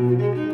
Música